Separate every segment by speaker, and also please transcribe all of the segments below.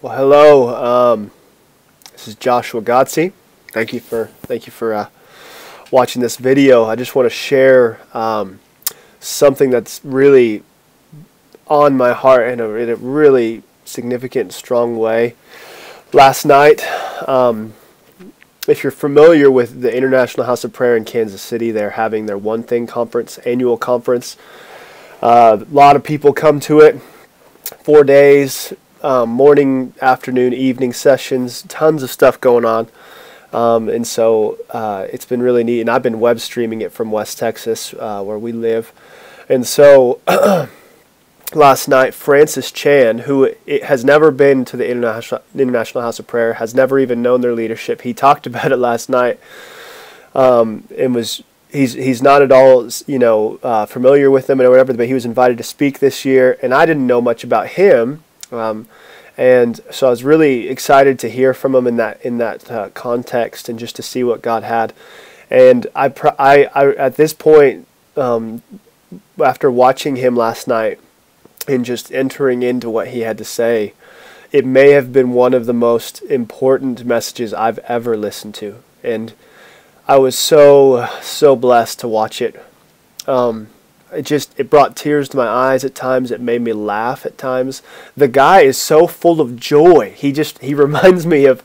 Speaker 1: Well, hello. Um, this is Joshua Godsey. Thank you for thank you for uh, watching this video. I just want to share um, something that's really on my heart in a, in a really significant, strong way. Last night, um, if you're familiar with the International House of Prayer in Kansas City, they're having their One Thing conference, annual conference. Uh, a lot of people come to it. Four days, um, morning, afternoon, evening sessions, tons of stuff going on. Um, and so uh, it's been really neat. And I've been web streaming it from West Texas, uh, where we live. And so last night, Francis Chan, who has never been to the International, International House of Prayer, has never even known their leadership, he talked about it last night um, and was. He's, he's not at all you know uh, familiar with them or whatever, but he was invited to speak this year, and I didn't know much about him. Um, and so I was really excited to hear from him in that in that uh, context and just to see what God had. And I, I, I at this point, um, after watching him last night and just entering into what he had to say, it may have been one of the most important messages I've ever listened to, and I was so so blessed to watch it. Um, it just it brought tears to my eyes at times. It made me laugh at times. The guy is so full of joy. He just he reminds me of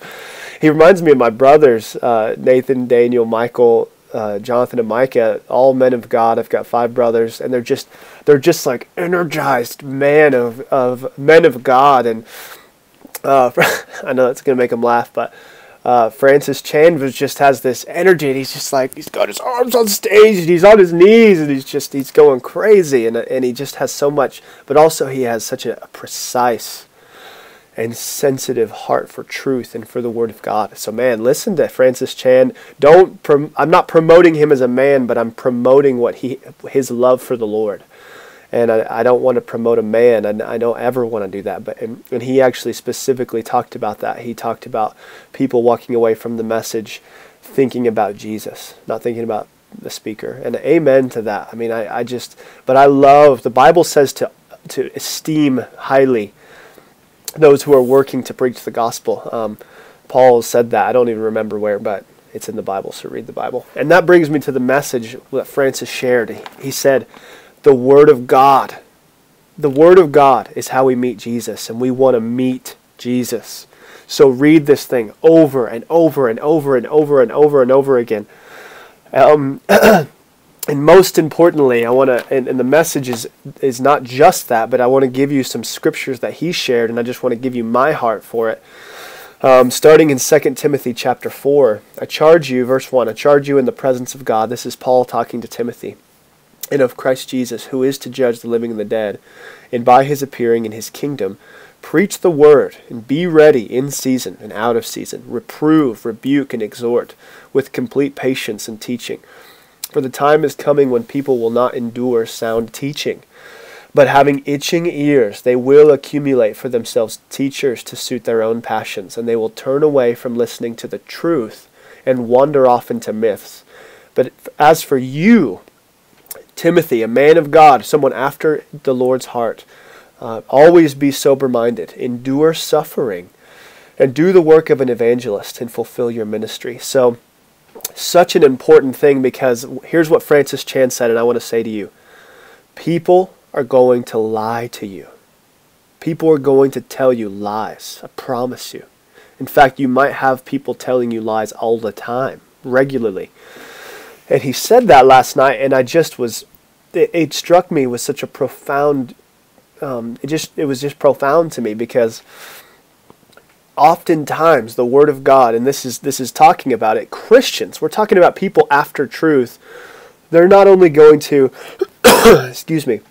Speaker 1: he reminds me of my brothers uh, nathan daniel michael uh, jonathan and micah all men of god. I've got five brothers and they're just they're just like energized men of, of men of god. And uh, i know going to make them laugh but uh, Francis Chan was just has this energy, and he's just like he's got his arms on stage, and he's on his knees, and he's just he's going crazy, and and he just has so much, but also he has such a, a precise and sensitive heart for truth and for the Word of God. So man, listen to Francis Chan. Don't prom- I'm not promoting him as a man, but I'm promoting what he his love for the Lord and I, I don't want to promote a man, and I don't ever want to do that. But and, and he actually specifically talked about that. He talked about people walking away from the message thinking about Jesus, not thinking about the speaker. And amen to that. I mean, I, I just, but I love the Bible says to to esteem highly those who are working to preach the gospel. Um, Paul said that. I don't even remember where, but it's in the Bible, so read the Bible. And that brings me to the message that Francis shared. He said, the Word of God. The Word of God is how we meet Jesus, and we want to meet Jesus. So read this thing over and over and over and over and over and over again. Um, and most importantly, I want to, and, and, the message is, is not just that, but I want to give you some scriptures that he shared, and I just want to give you my heart for it. Um, starting in 2 Timothy chapter 4, I charge you, verse 1, I charge you in the presence of God. This is Paul talking to Timothy and of Christ Jesus, who is to judge the living and the dead, and by his appearing in his kingdom, preach the word, and be ready in season and out of season, reprove, rebuke, and exhort, with complete patience and teaching. For the time is coming when people will not endure sound teaching, but having itching ears, they will accumulate for themselves teachers to suit their own passions, and they will turn away from listening to the truth and wander off into myths. But as for you, Timothy, a man of God, someone after the Lord's heart. Uh, always be sober minded, endure suffering, and do the work of an evangelist and fulfill your ministry. So, such an important thing because here's what Francis Chan said, and I want to say to you people are going to lie to you. People are going to tell you lies. I promise you. In fact, you might have people telling you lies all the time, regularly. And he said that last night, and I just was, it, it struck me with such a profound, um, it just, it was just profound to me because oftentimes the Word of God, and this is, this is talking about it, Christians, we're talking about people after truth, they're not only going to, excuse me,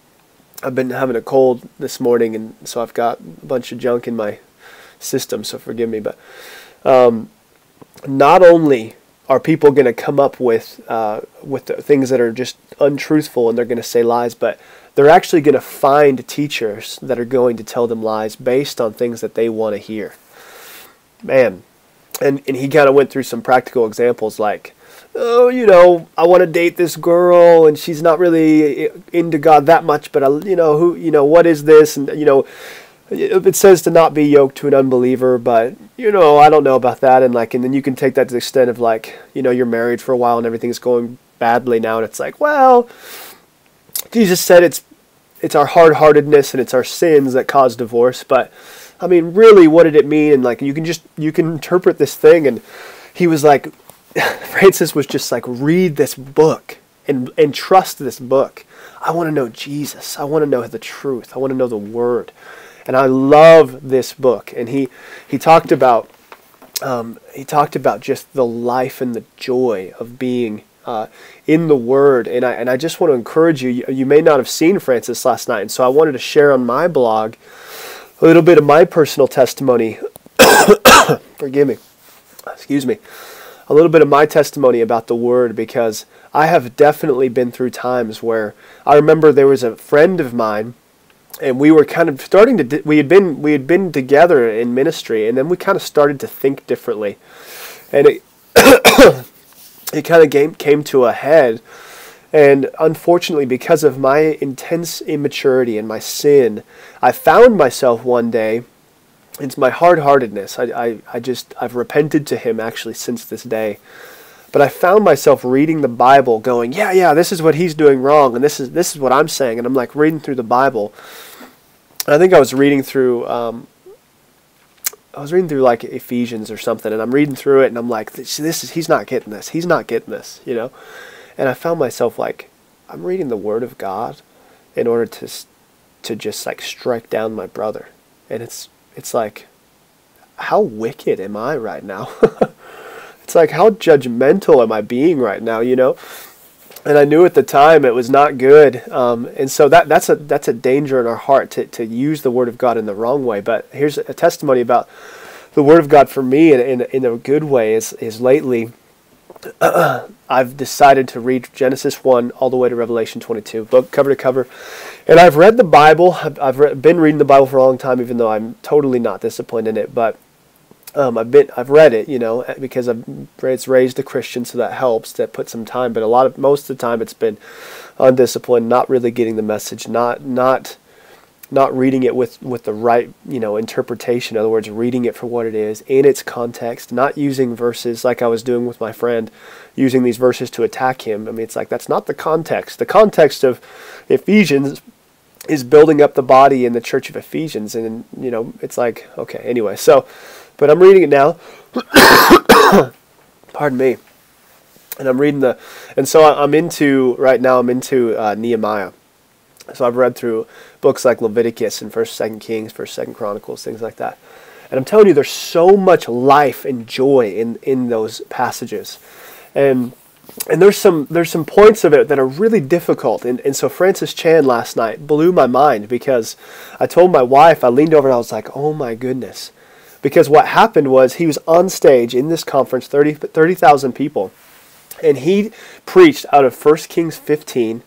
Speaker 1: I've been having a cold this morning, and so I've got a bunch of junk in my system, so forgive me, but um, not only are people going to come up with uh, with things that are just untruthful and they're going to say lies, but they're actually going to find teachers that are going to tell them lies based on things that they want to hear. Man, and and he kind of went through some practical examples like, oh, you know, I want to date this girl and she's not really into God that much, but I, you know, who, you know, what is this? And you know, it says to not be yoked to an unbeliever, but you know, I don't know about that. And like, and then you can take that to the extent of like, you know, you're married for a while and everything's going badly now, and it's like, well, Jesus said it's it's our hard-heartedness and it's our sins that cause divorce. But I mean, really, what did it mean? And like, you can just you can interpret this thing. And he was like, Francis was just like, read this book and and trust this book. I want to know Jesus. I want to know the truth. I want to know the Word. And I love this book. And he he talked about um, he talked about just the life and the joy of being uh, in the Word. And I and I just want to encourage you, you. You may not have seen Francis last night, and so I wanted to share on my blog a little bit of my personal testimony. Forgive me. Excuse me. A little bit of my testimony about the Word because I have definitely been through times where I remember there was a friend of mine and we were kind of starting to we had been we had been together in ministry and then we kind of started to think differently. And it it kind of came came to a head. And unfortunately because of my intense immaturity and my sin i found myself one day it's my hard-heartedness. I, I, I just i've repented to him actually since this day but I found myself reading the Bible going, yeah, yeah, this is what he's doing wrong, and this is this is what I'm saying, and I'm like reading through the Bible. I think I was reading through, um, I was reading through like Ephesians or something, and I'm reading through it, and I'm like, this, this is he's not getting this, he's not getting this, you know, and I found myself like, I'm reading the Word of God in order to to just like strike down my brother, and it's it's like, how wicked am I right now? It's like, how judgmental am I being right now, you know? And I knew at the time it was not good. Um, and so that, that's, a, that's a danger in our heart to, to use the Word of God in the wrong way. But here's a testimony about the Word of God for me in, in, in a good way is, is lately I've decided to read Genesis 1 all the way to Revelation 22, book cover to cover. And I've read the Bible. I've, I've re- been reading the Bible for a long time, even though I'm totally not disciplined in it. But um, I've been I've read it, you know, eh, because I've it's raised a Christian, so that helps. That put some time, but a lot of most of the time it's been undisciplined, not really getting the message, not not not reading it with with the right you know interpretation. In other words, reading it for what it is in its context, not using verses like I was doing with my friend, using these verses to attack him. I mean, it's like that's not the context. The context of Ephesians is building up the body in the church of Ephesians, and you know, it's like okay, anyway, so. But I'm reading it now. Pardon me. And I'm reading the, and so I'm into right now. I'm into uh, Nehemiah. So I've read through books like Leviticus and First, Second Kings, First, Second Chronicles, things like that. And I'm telling you, there's so much life and joy in in those passages, and and there's some there's some points of it that are really difficult. And and so Francis Chan last night blew my mind because I told my wife I leaned over and I was like, oh my goodness, because what happened was he was on stage in this conference, 30,000 30, people, and he preached out of 1 Kings 15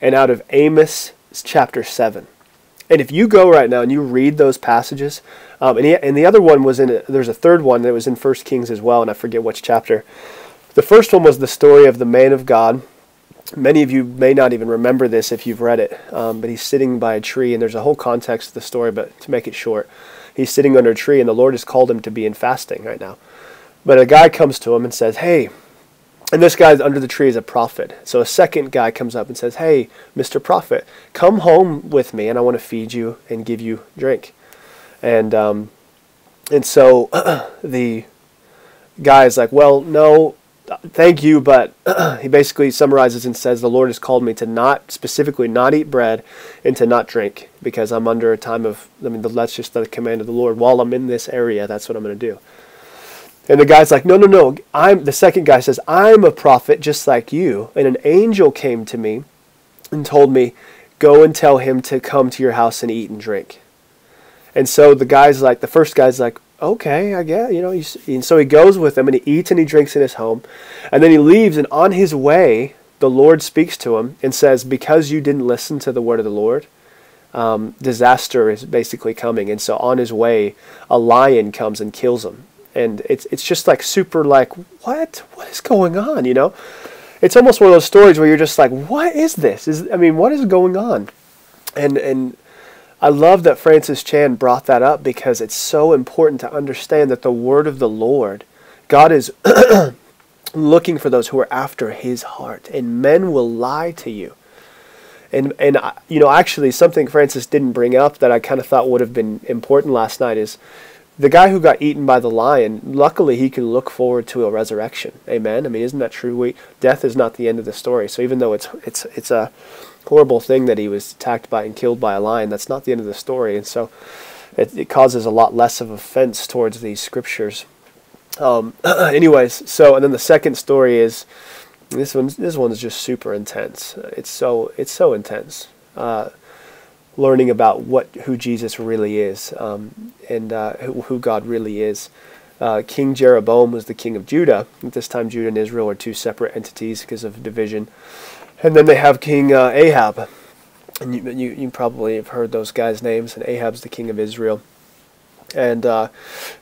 Speaker 1: and out of Amos chapter 7. And if you go right now and you read those passages, um, and, he, and the other one was in, there's a third one that was in 1 Kings as well, and I forget which chapter. The first one was the story of the man of God. Many of you may not even remember this if you've read it, um, but he's sitting by a tree, and there's a whole context to the story, but to make it short, he's sitting under a tree and the Lord has called him to be in fasting right now. But a guy comes to him and says, Hey, and this guy under the tree is a prophet. So a second guy comes up and says, Hey, Mr. Prophet, come home with me and I want to feed you and give you drink. And, um, and so the guy is like, Well, no, thank you, but he basically summarizes and says, The Lord has called me to not, specifically, not eat bread and to not drink because I'm under a time of, I mean, the that's just the command of the Lord. While I'm in this area, that's what I'm going to do. And the guy's like, No, no, no. I'm, the second guy says, I'm a prophet just like you. And an angel came to me and told me, Go and tell him to come to your house and eat and drink. And so the guy's like, the first guy's like, okay, I guess, you know. and so he goes with them and he eats and he drinks in his home. And then he leaves, and on his way, the Lord speaks to him and says, Because you didn't listen to the word of the Lord, um, disaster is basically coming. And so on his way, a lion comes and kills him. And it's, it's just like super, like, what? What is going on, you know? It's almost one of those stories where you're just like, what is this? Is I mean, what is going on? And, and I love that Francis Chan brought that up because it's so important to understand that the word of the Lord, God is looking for those who are after his heart, and men will lie to you. And, and you know, actually, something Francis didn't bring up that I kind of thought would have been important last night is the guy who got eaten by the lion, luckily he can look forward to a resurrection. Amen. I mean, isn't that true? We, death is not the end of the story. So even though it's it's it's a horrible thing that he was attacked by and killed by a lion, that's not the end of the story. And so it, it causes a lot less of offense towards these scriptures. Um, anyways, so and then the second story is this one. This one is just super intense. It's so it's so intense. Uh, learning about what who Jesus really is um, and uh, who, who, God really is. Uh, king Jeroboam was the king of Judah. At this time, Judah and Israel are two separate entities because of division. And then they have King uh, Ahab. And you, you, you, probably have heard those guys' names. And Ahab's the king of Israel. And uh,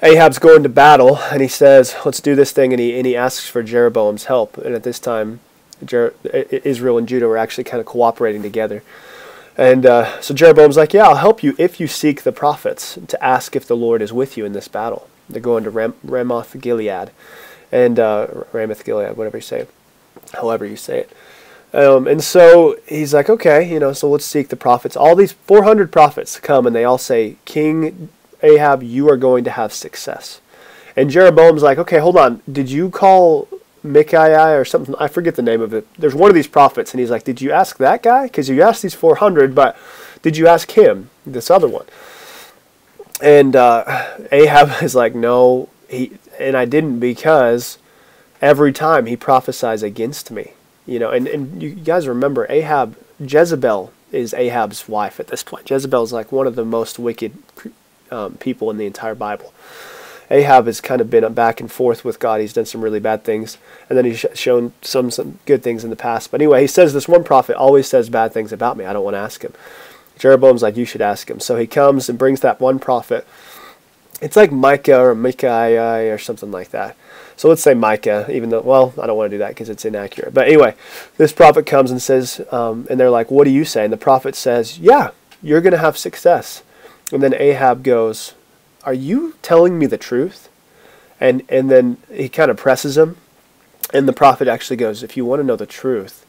Speaker 1: Ahab's going to battle, and he says, "Let's do this thing." And he and he asks for Jeroboam's help. And at this time, Jer- Israel and Judah were actually kind of cooperating together. And uh, so Jeroboam's like, Yeah, I'll help you if you seek the prophets to ask if the Lord is with you in this battle. They're going to Ram- Ramoth Gilead. And uh, Ramoth Gilead, whatever you say however you say it. Um, and so he's like, Okay, you know, so let's seek the prophets. All these 400 prophets come and they all say, King Ahab, you are going to have success. And Jeroboam's like, Okay, hold on. Did you call Micaiah or something. I forget the name of it. There's one of these prophets, and he's like, "Did you ask that guy? Because you asked these 400, but did you ask him, this other one?" And uh, Ahab is like, "No, he and I didn't because every time he prophesies against me, you know." And and you guys remember Ahab, Jezebel is Ahab's wife at this point. Jezebel is like one of the most wicked um, people in the entire Bible. Ahab has kind of been back and forth with God. He's done some really bad things, and then he's shown some some good things in the past. But anyway, he says this one prophet always says bad things about me. I don't want to ask him. Jeroboam's like, you should ask him. So he comes and brings that one prophet. It's like Micah or Micaiah or something like that. So let's say Micah, even though, well, I don't want to do that because it's inaccurate. But anyway, this prophet comes and says, um, and they're like, what do you say? And the prophet says, yeah, you're going to have success. And then Ahab goes, are you telling me the truth? And, and then he kind of presses him. And the prophet actually goes, if you want to know the truth,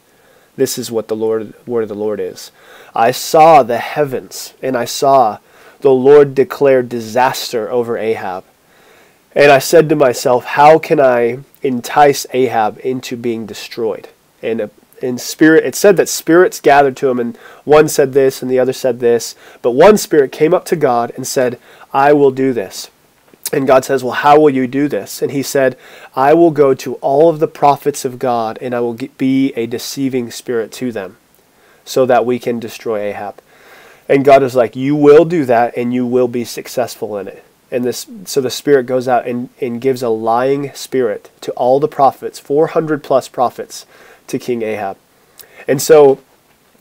Speaker 1: this is what the Lord, word of the Lord is. I saw the heavens, and I saw the Lord declared disaster over Ahab. And I said to myself, how can I entice Ahab into being destroyed? And in spirit, it said that spirits gathered to him, and one said this, and the other said this. But one spirit came up to God and said, I will do this. And God says, Well, how will you do this? And he said, I will go to all of the prophets of God, and I will be a deceiving spirit to them, so that we can destroy Ahab. And God is like, You will do that, and you will be successful in it. And this, so the spirit goes out and, and gives a lying spirit to all the prophets, 400 plus prophets, to King Ahab. And so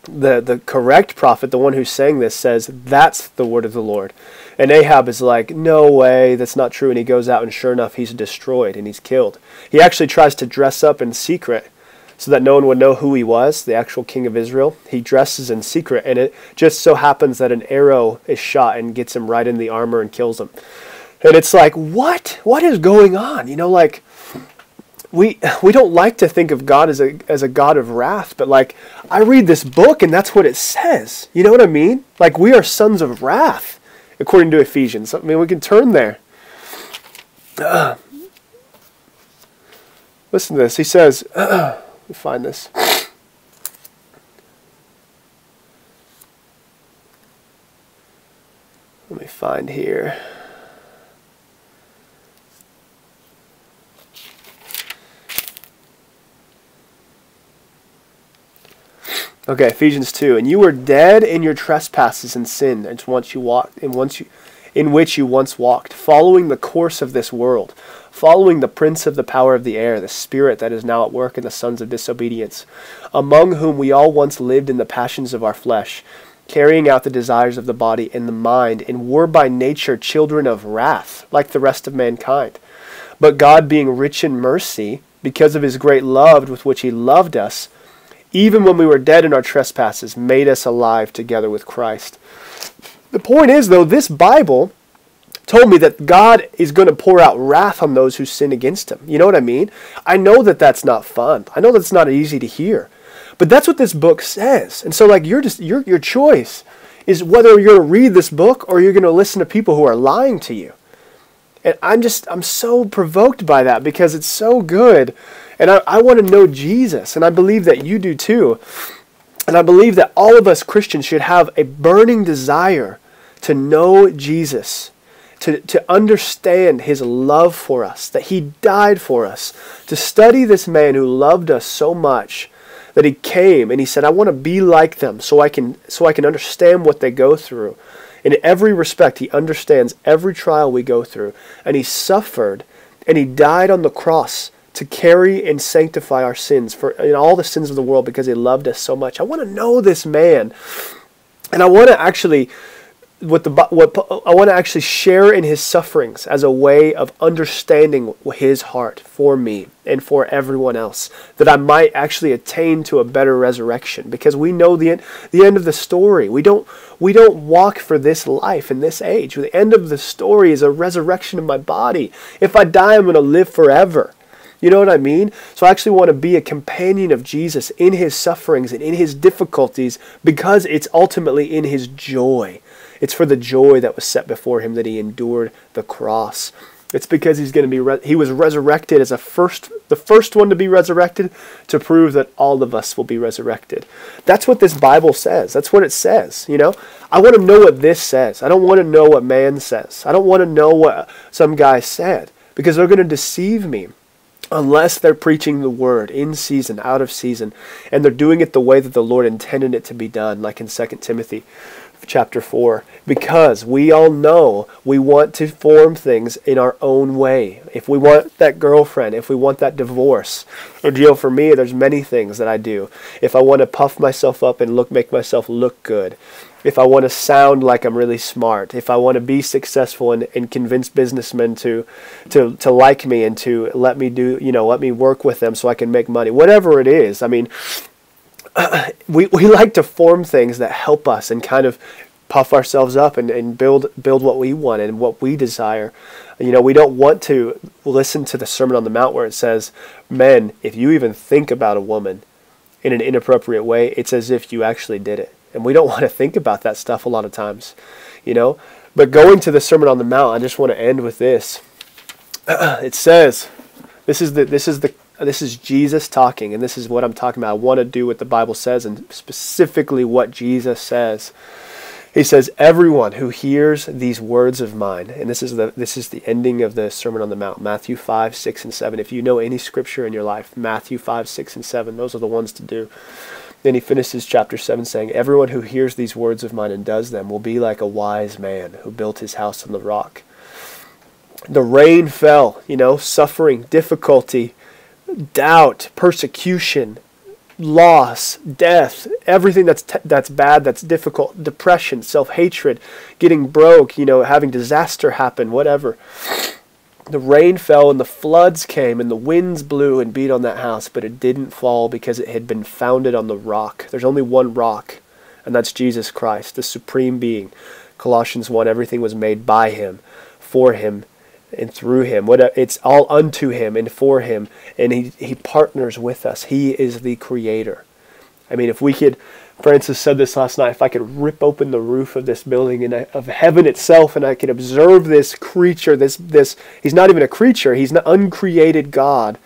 Speaker 1: the, the correct prophet, the one who's saying this, says, That's the word of the Lord. And Ahab is like, No way, that's not true. And he goes out, and sure enough, he's destroyed and he's killed. He actually tries to dress up in secret so that no one would know who he was, the actual king of Israel. He dresses in secret, and it just so happens that an arrow is shot and gets him right in the armor and kills him. And it's like, what? What is going on? You know, like we we don't like to think of God as a as a God of wrath, but like I read this book and that's what it says. You know what I mean? Like we are sons of wrath, according to Ephesians. I mean, we can turn there. Uh, listen to this. He says, uh, me find this. Let me find here. Okay, Ephesians 2. And you were dead in your trespasses and sin, and once you walked in once you in which you once walked, following the course of this world, following the prince of the power of the air, the spirit that is now at work in the sons of disobedience, among whom we all once lived in the passions of our flesh, carrying out the desires of the body and the mind, and were by nature children of wrath, like the rest of mankind. But God, being rich in mercy, because of his great love with which he loved us, even when we were dead in our trespasses, made us alive together with Christ. The point is, though, this Bible told me that God is going to pour out wrath on those who sin against him. You know what I mean? I know that that's not fun. I know that's not easy to hear. But that's what this book says. And so like your just your your choice is whether you're going to read this book or you're going to listen to people who are lying to you. And I'm just I'm so provoked by that because it's so good. And I, I want to know Jesus, and I believe that you do too. And I believe that all of us Christians should have a burning desire to know Jesus to, to understand his love for us, that he died for us, to study this man who loved us so much that he came and he said, I want to be like them so I can so I can understand what they go through. In every respect, he understands every trial we go through. And he suffered and he died on the cross to carry and sanctify our sins for in all the sins of the world because he loved us so much. I want to know this man. And I want to actually what the what I want to actually share in his sufferings as a way of understanding his heart for me and for everyone else that I might actually attain to a better resurrection. Because we know the end, the end of the story. We don't we don't walk for this life in this age. The end of the story is a resurrection of my body. If I die I'm going to live forever. You know what I mean? So I actually want to be a companion of Jesus in his sufferings and in his difficulties because it's ultimately in his joy. It's for the joy that was set before him that he endured the cross. It's because he's going to be he was resurrected as a first the first one to be resurrected to prove that all of us will be resurrected. That's what this Bible says. That's what it says, you know? I want to know what this says. I don't want to know what man says. I don't want to know what some guy said because they're going to deceive me unless they're preaching the word in season, out of season, and they're doing it the way that the Lord intended it to be done, like in 2 Timothy chapter 4 because we all know we want to form things in our own way. If we want that girlfriend, if we want that divorce, or deal for me, there's many things that I do. If I want to puff myself up and look make myself look good, if I want to sound like I'm really smart, if I want to be successful and, and convince businessmen to, to to like me and to let me do, you know, let me work with them so I can make money. Whatever it is. I mean, we, we like to form things that help us and kind of puff ourselves up and, and build build what we want and what we desire. You know, we don't want to listen to the Sermon on the Mount where it says, Men, if you even think about a woman in an inappropriate way, it's as if you actually did it. And we don't want to think about that stuff a lot of times, you know. But going to the Sermon on the Mount, I just want to end with this. it says, this is the this is the this is Jesus talking, and this is what I'm talking about. I want to do what the Bible says, and specifically what Jesus says. He says, "Everyone who hears these words of mine," and this is the this is the ending of the Sermon on the Mount, Matthew five, six, and seven. If you know any scripture in your life, Matthew five, six, and seven, those are the ones to do. Then he finishes chapter 7 saying, Everyone who hears these words of mine and does them will be like a wise man who built his house on the rock. The rain fell, you know, suffering, difficulty, doubt, persecution, loss, death, everything that's that's bad, that's difficult, depression, self-hatred, getting broke, you know, having disaster happen, whatever. The rain fell and the floods came and the winds blew and beat on that house, but it didn't fall because it had been founded on the rock. There's only one rock, and that's Jesus Christ, the supreme being. Colossians 1 everything was made by him, for him, and through him. What it's all unto him and for him, and he he partners with us. He is the creator. I mean, if we could, Francis said this last night. If I could rip open the roof of this building and of heaven itself, and I could observe this creature, this this he's not even a creature. He's an uncreated God.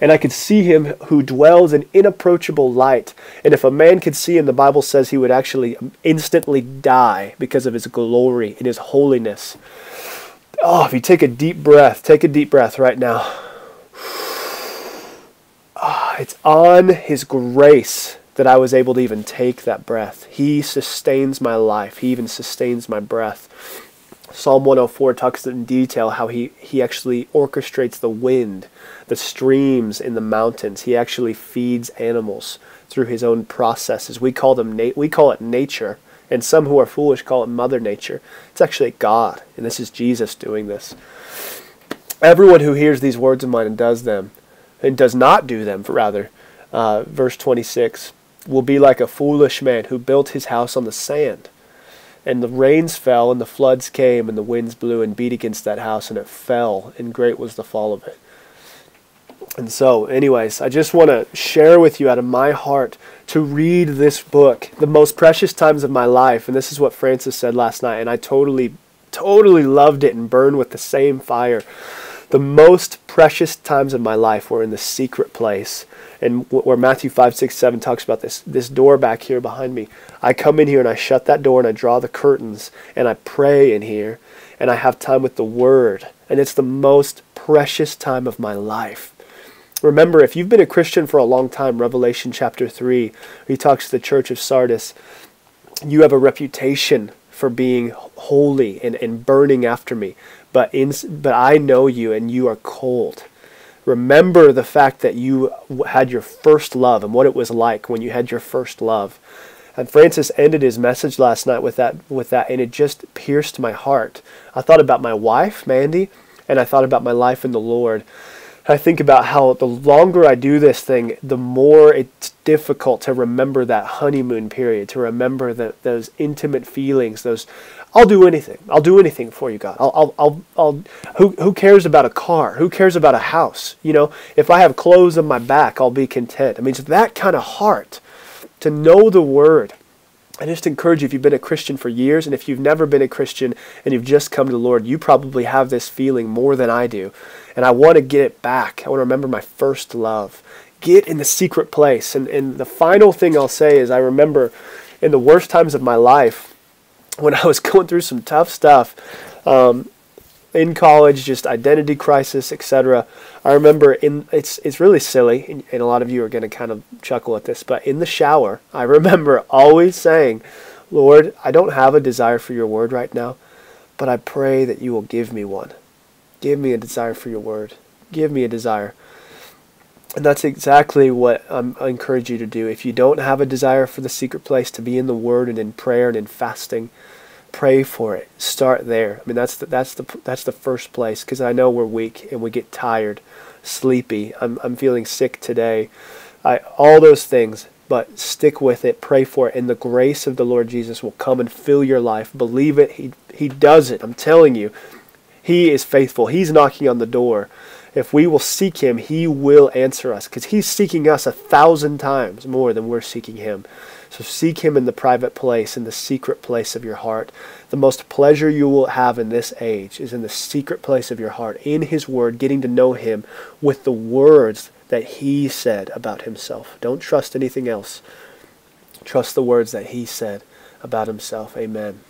Speaker 1: And I could see him who dwells in inapproachable light. And if a man could see him, the Bible says he would actually instantly die because of his glory and his holiness. Oh, if you take a deep breath, take a deep breath right now. Oh, it's on His grace that I was able to even take that breath. He sustains my life, He even sustains my breath. Psalm 104 talks in detail how he, he actually orchestrates the wind, the streams in the mountains. He actually feeds animals through his own processes. We call them we call it nature. And some who are foolish call it Mother Nature. It's actually God, and this is Jesus doing this. Everyone who hears these words of mine and does them, and does not do them, rather, uh, verse 26, will be like a foolish man who built his house on the sand. And the rains fell, and the floods came, and the winds blew and beat against that house, and it fell, and great was the fall of it. And so, anyways, I just want to share with you out of my heart to read this book, the most precious times of my life. And this is what Francis said last night, and I totally, totally loved it and burned with the same fire. The most precious times of my life were in the secret place. And where Matthew 5, 6, 7 talks about this, this door back here behind me. I come in here and I shut that door and I draw the curtains and I pray in here and I have time with the Word. And it's the most precious time of my life. Remember, if you've been a Christian for a long time, Revelation chapter 3, he talks to the church of Sardis, you have a reputation for being holy and, and burning after me. But, in, but I know you and you are cold. Remember the fact that you had your first love and what it was like when you had your first love. And Francis ended his message last night with that, with that, and it just pierced my heart. I thought about my wife, Mandy, and I thought about my life in the Lord. I think about how the longer I do this thing, the more it's difficult to remember that honeymoon period, to remember that those intimate feelings, those I'll do anything. I'll do anything for you, God. I'll, I'll, I'll, I'll who, who cares about a car? Who cares about a house? You know, if I have clothes on my back, I'll be content. I mean, it's that kind of heart to know the word. I just encourage you if you've been a Christian for years and if you've never been a Christian and you've just come to the Lord, you probably have this feeling more than I do. And I want to get it back. I want to remember my first love. Get in the secret place. And, and the final thing I'll say is I remember in the worst times of my life, when I was going through some tough stuff um, in college, just identity crisis, etc. I remember in it's it's really silly, and, and a lot of you are going to kind of chuckle at this, but in the shower, I remember always saying, "Lord, I don't have a desire for your word right now, but I pray that you will give me one." Give me a desire for your word. Give me a desire. And that's exactly what I'm, I encourage you to do. If you don't have a desire for the secret place, to be in the Word and in prayer and in fasting, pray for it. Start there. I mean, that's the, that's the that's the first place because I know we're weak and we get tired, sleepy. I'm I'm feeling sick today. I all those things, but stick with it. Pray for it, and the grace of the Lord Jesus will come and fill your life. Believe it. He He does it. I'm telling you. He is faithful. He's knocking on the door. If we will seek him, he will answer us because he's seeking us a thousand times more than we're seeking him. So seek him in the private place, in the secret place of your heart. The most pleasure you will have in this age is in the secret place of your heart, in his word, getting to know him with the words that he said about himself. Don't trust anything else. Trust the words that he said about himself. Amen.